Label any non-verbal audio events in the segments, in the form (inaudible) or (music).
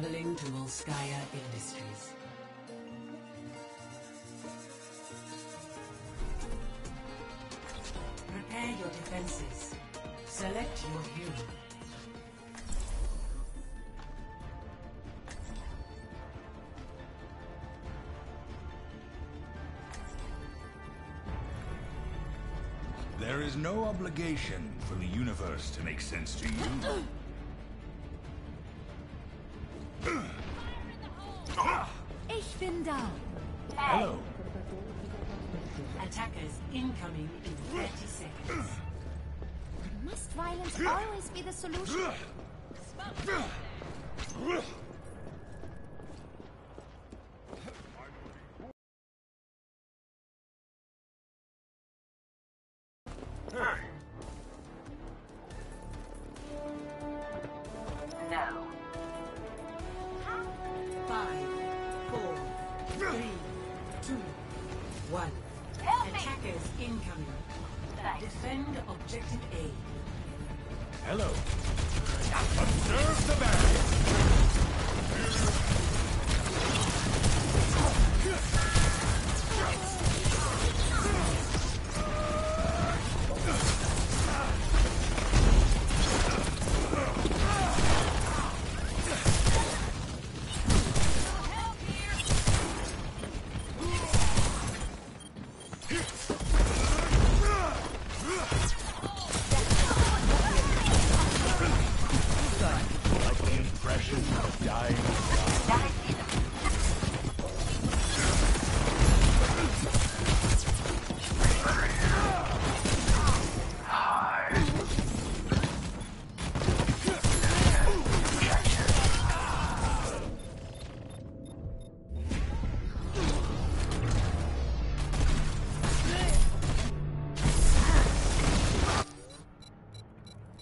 traveling to Volskaya Industries. Prepare your defenses. Select your hero. There is no obligation for the universe to make sense to you. (clears throat) Da. Hello. Attackers incoming in 30 seconds. Must violence always be the solution?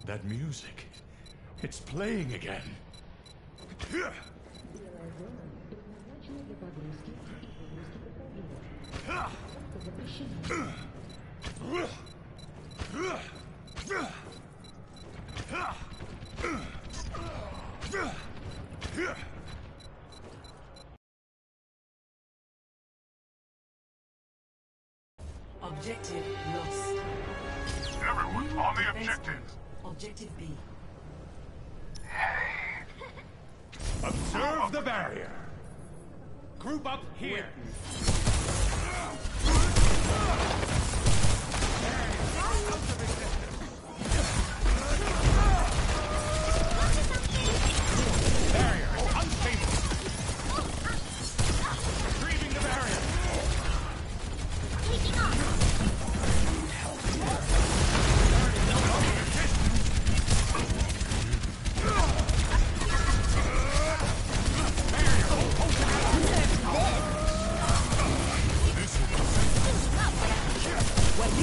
That music. It's playing again.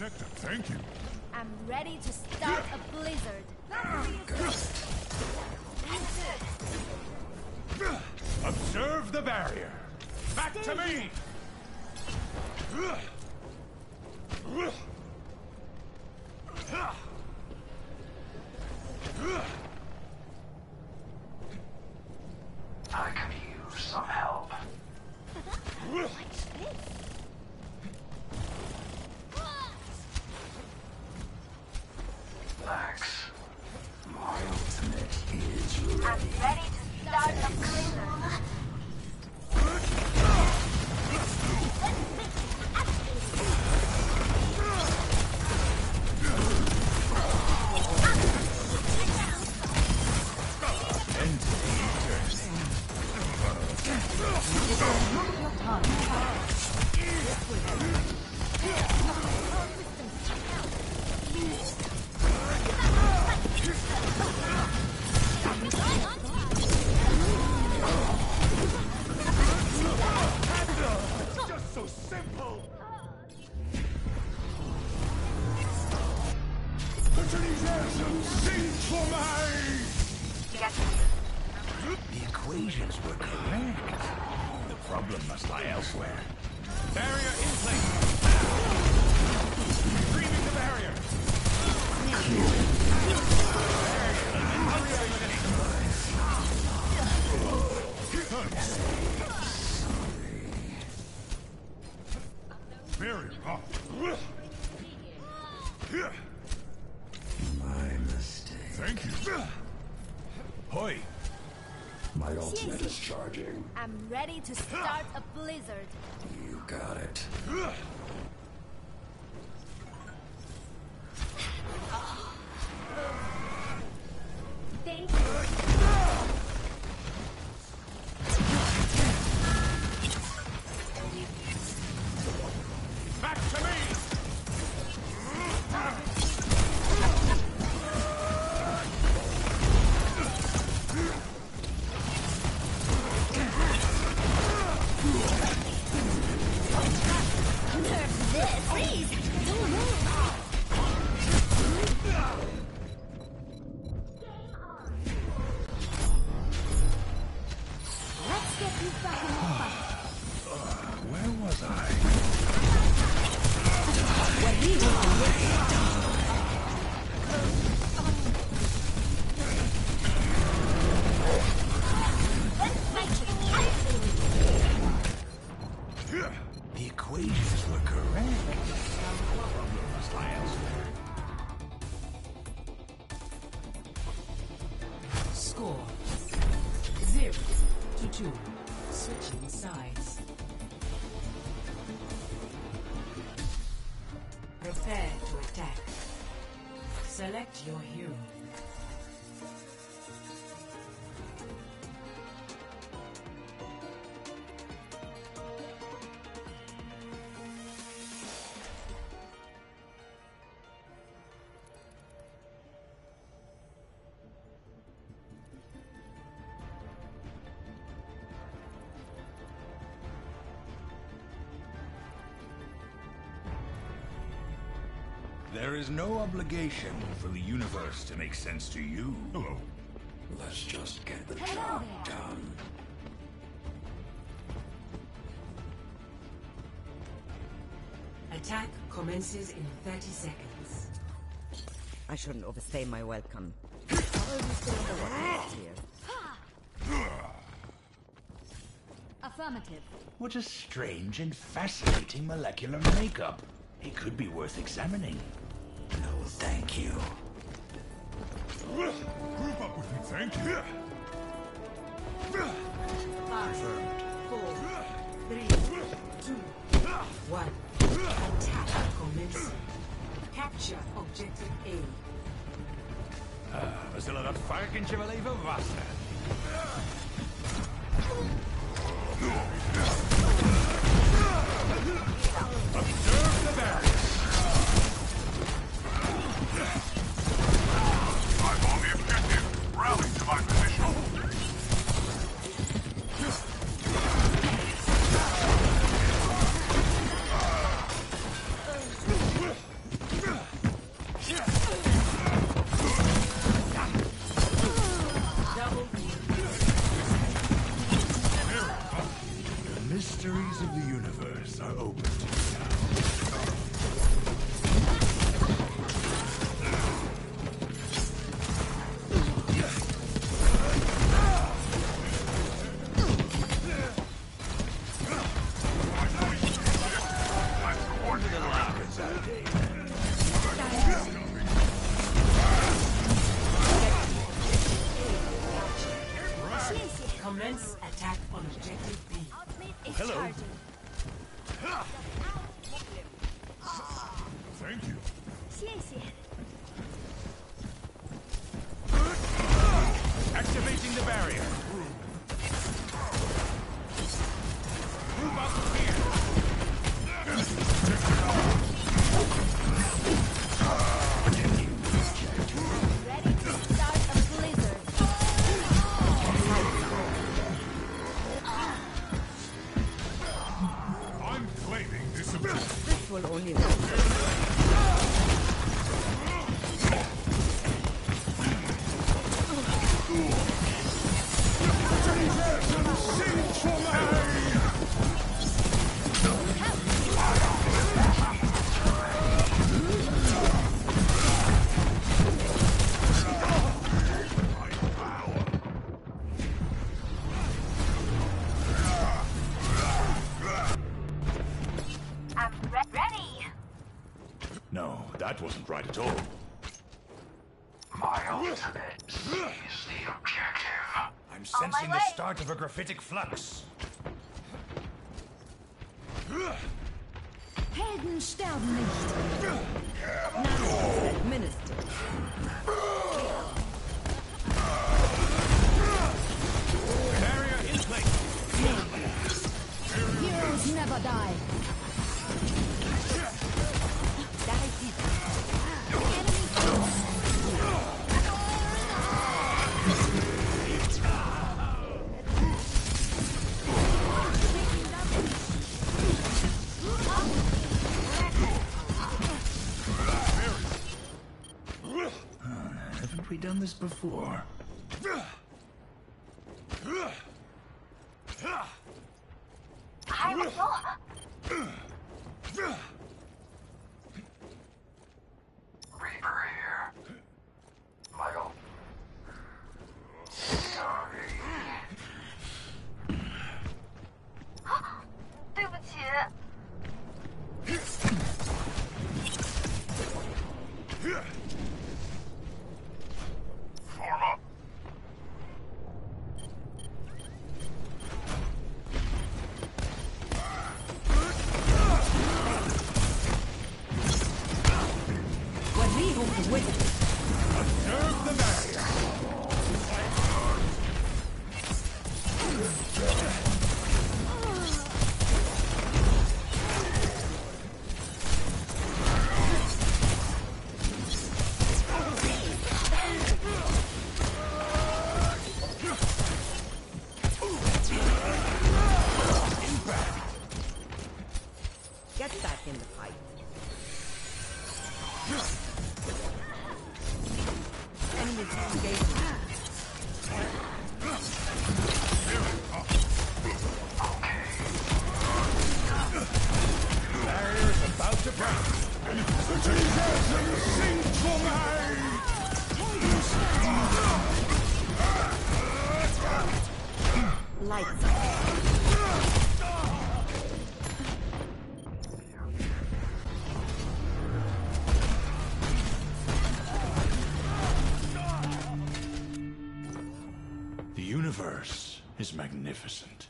will protect him. Thank you. I'm ready to start a blizzard. Observe the barrier. Back to me. I could I'm ready to start a blizzard. You got it. There is no obligation for the universe to make sense to you. Hello. Let's just get the Hello job there. done. Attack commences in 30 seconds. I shouldn't overstay my welcome. How are we still on the what here? Affirmative. What a strange and fascinating molecular makeup. It could be worth examining. No, thank you. Group up with me, thank you. Five, four, three, two, one. Attack commencing. Capture objective A. We zullen dat varkentje wel even wassen. Flux. Helden sterben nicht. Barrier in place. Heroes never die. this before.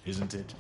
isn't it?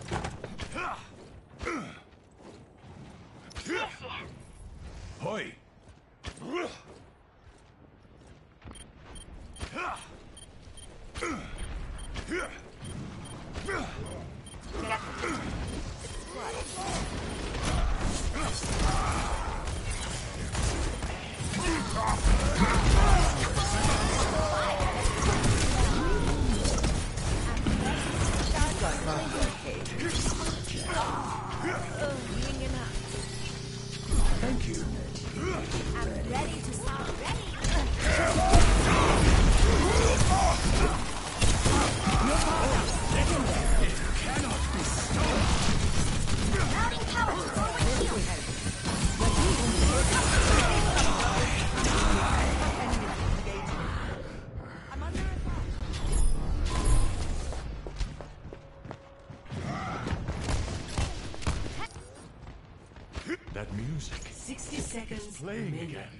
playing again.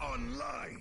Online.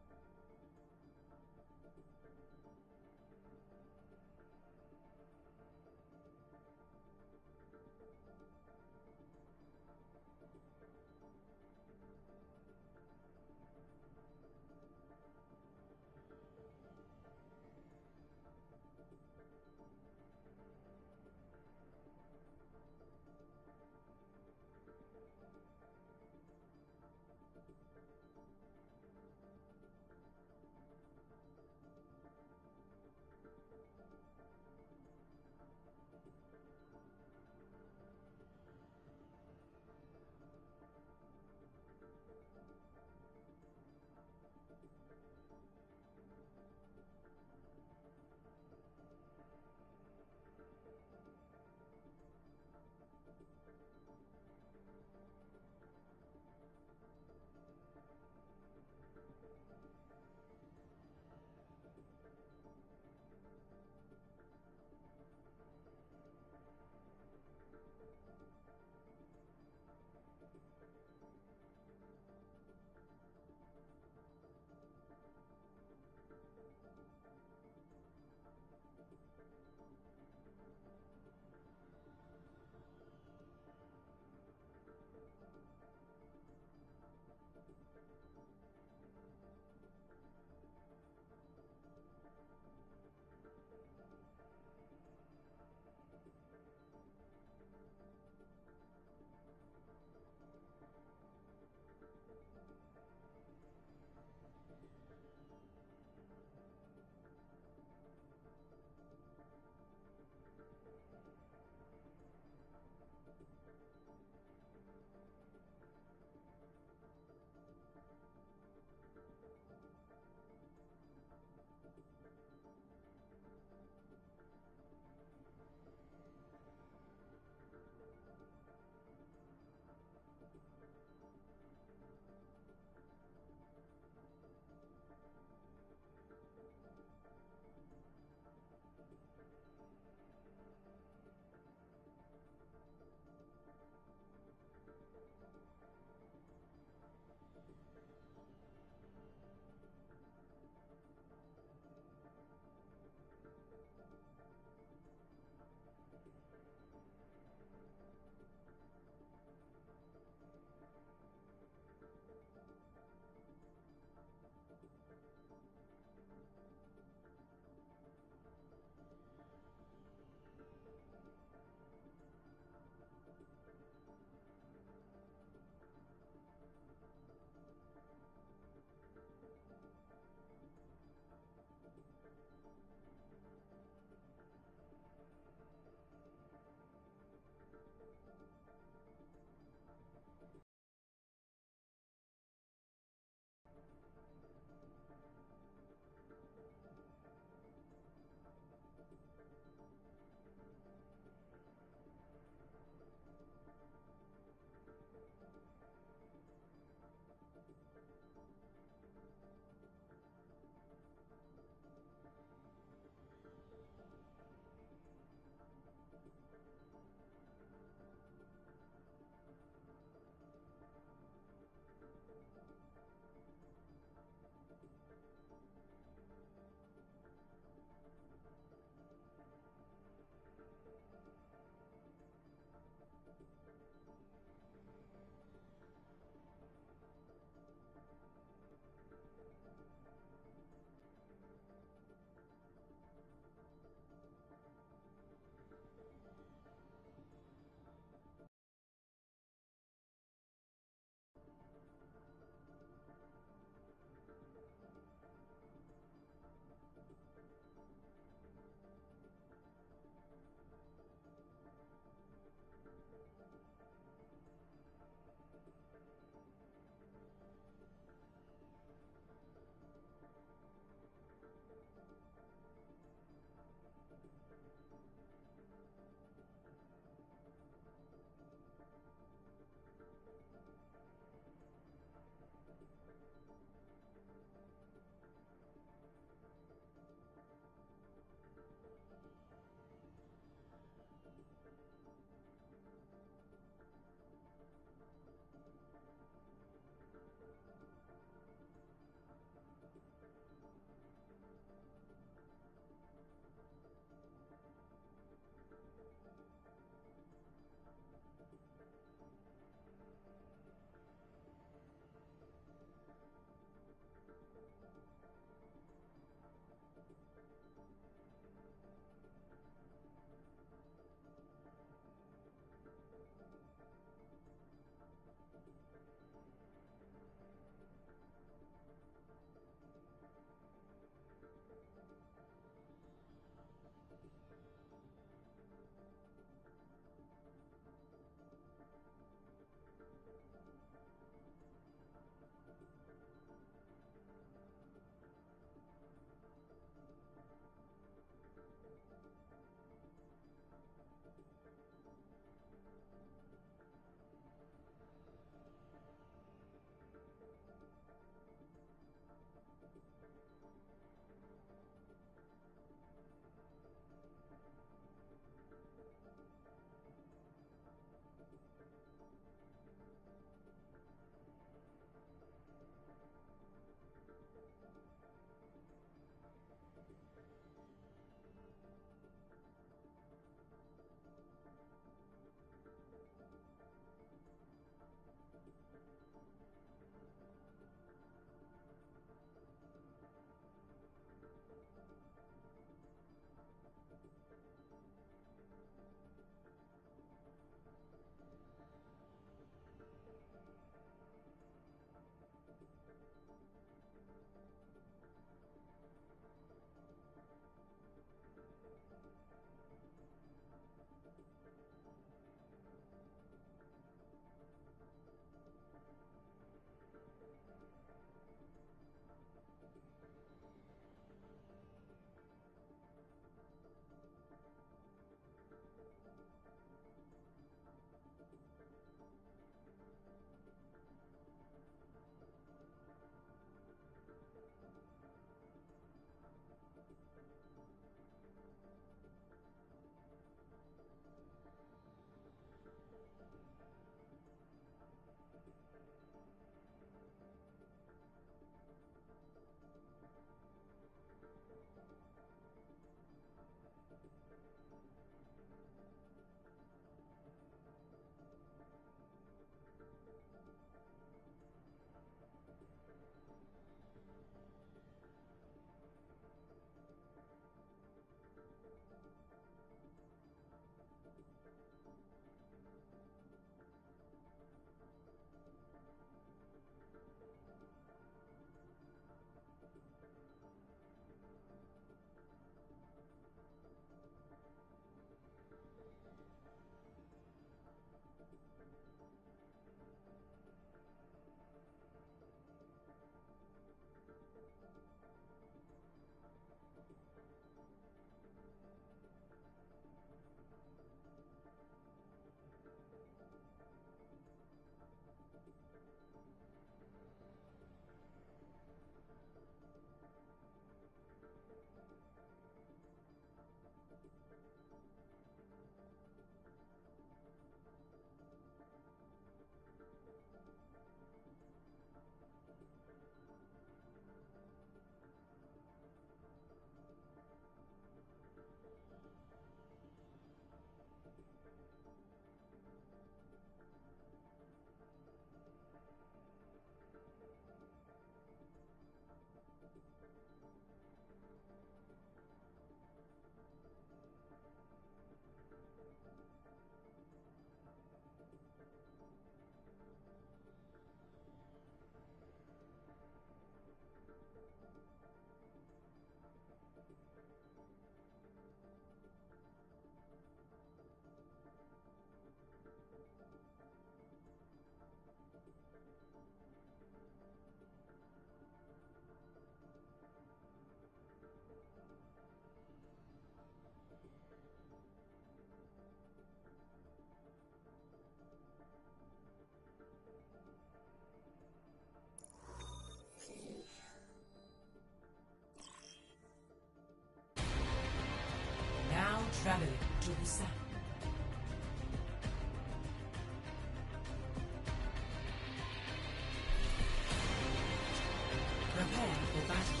Prepare for battle.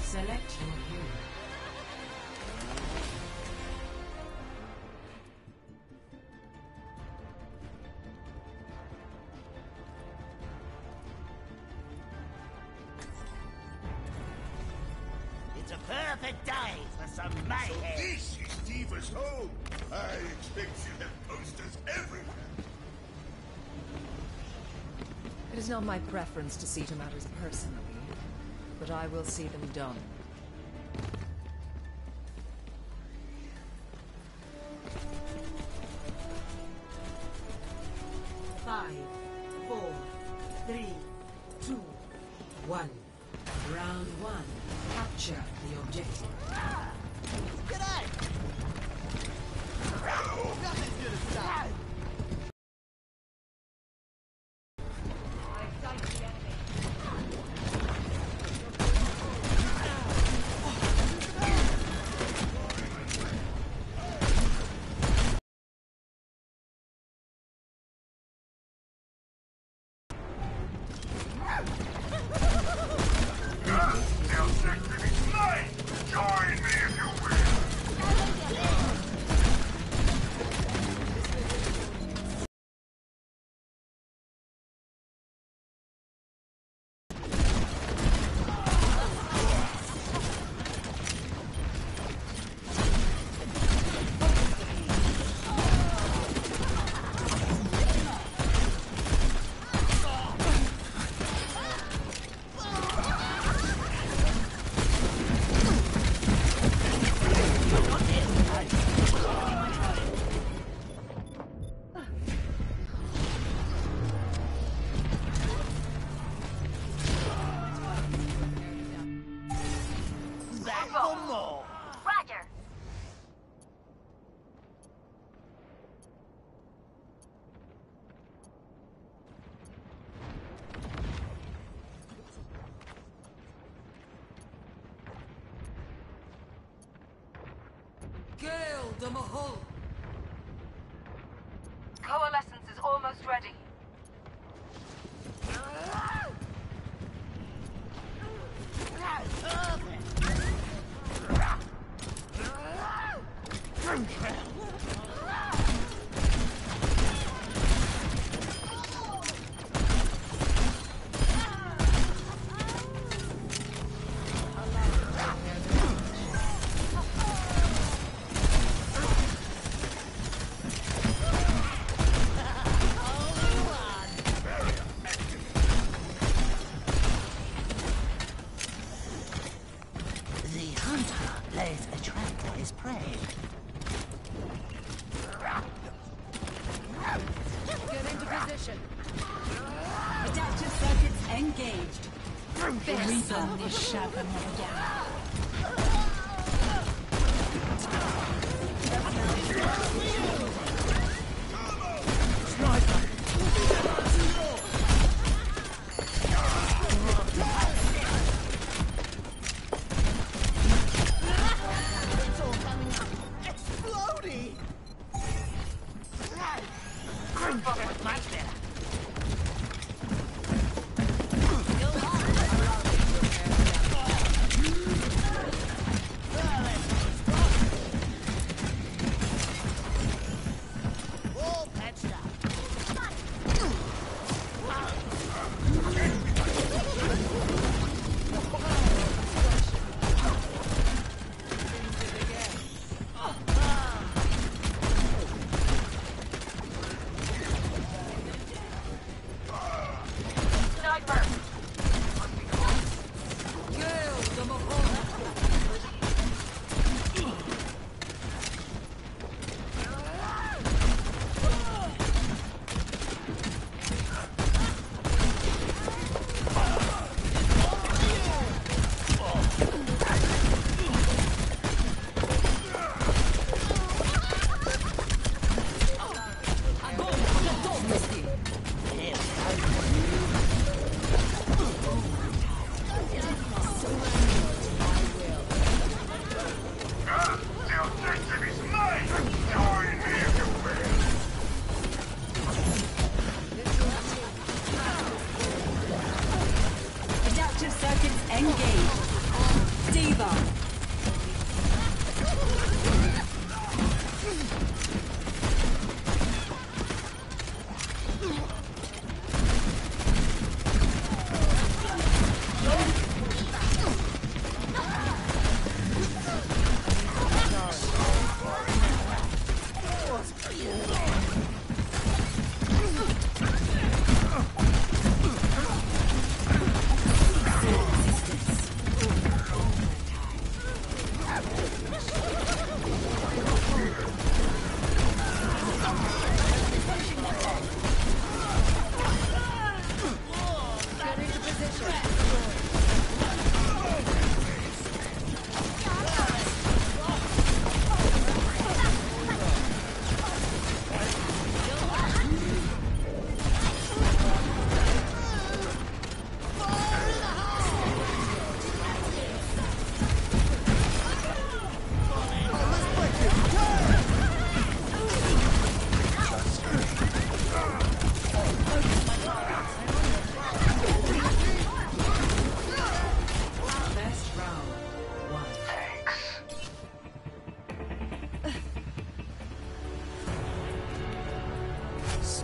Select your hero. It's a perfect day for some mayhem. So This is D.Va's home. I expect she'll have posters everywhere. It is not my preference to see to matters personally, but I will see them done. Gale the Mahal! puxava né?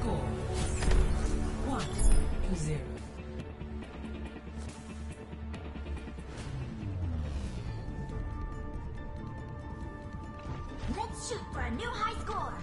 Score one to zero. Let's shoot for a new high score.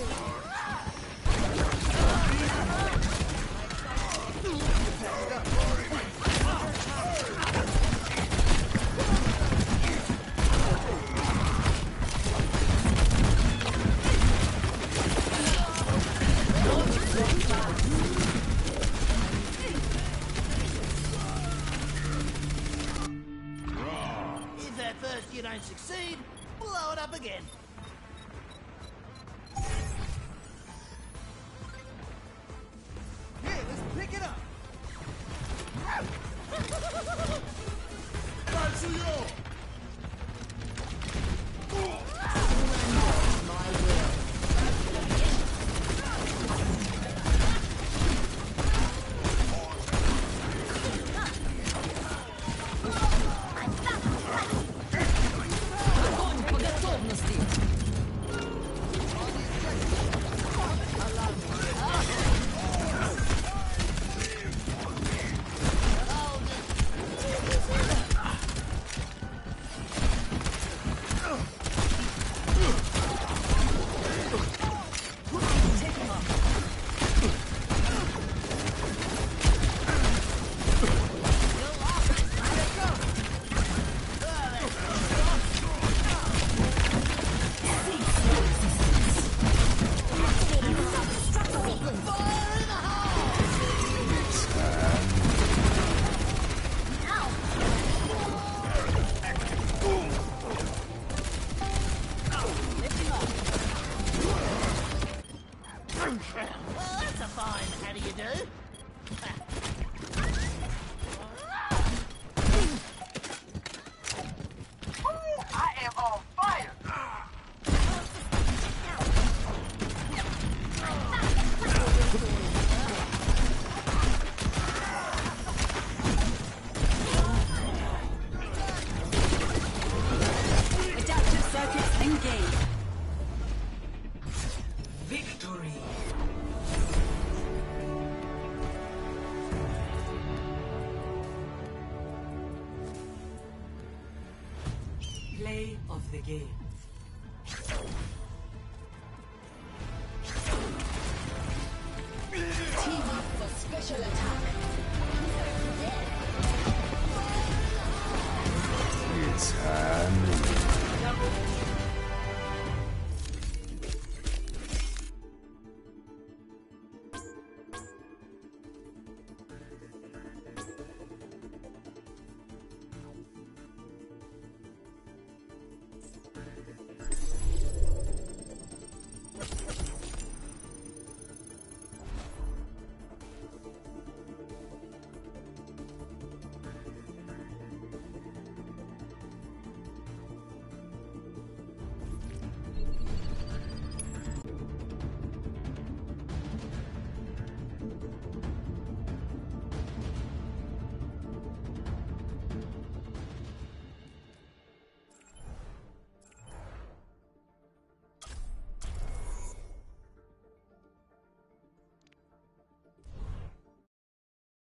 you. Play of the game.